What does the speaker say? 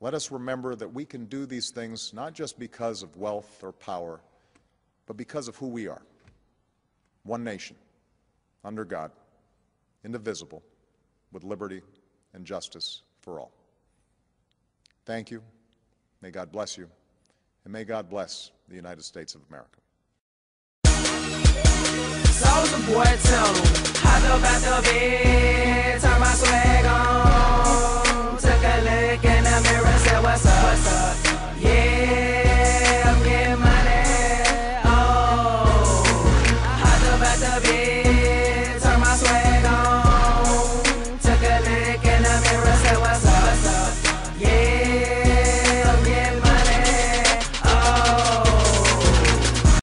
let us remember that we can do these things not just because of wealth or power, but because of who we are. One nation, under God, indivisible, with liberty and justice for all. Thank you. May God bless you. And may God bless the United States of America. Mirror, said what's up, what's up, yeah, I'm getting money, oh, hop up out the bed.